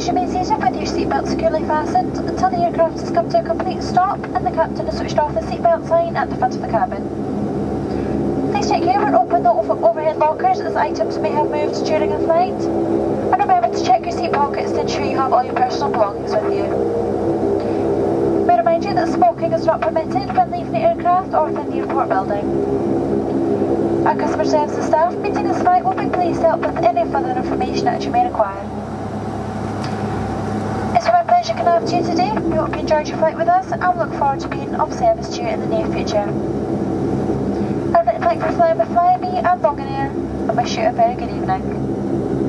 A320. Please remain seated with your seatbelt securely fastened until the aircraft has come to a complete stop and the captain has switched off the seatbelt sign at the front of the cabin. Please take care and open the over overhead lockers as items may have moved during a flight. And remember to check your seat pockets to ensure you have all your personal belongings with you. May I remind you that smoking is not permitted when leaving the aircraft or within the airport building. Our customer service staff meeting this flight will be pleased to help with any further information that you may require. It's been my pleasure to you today. We hope you enjoyed your flight with us and look forward to being of service to you in the near future. I'd like to thank for flying with Flybe and Loganair and wish you a very good evening.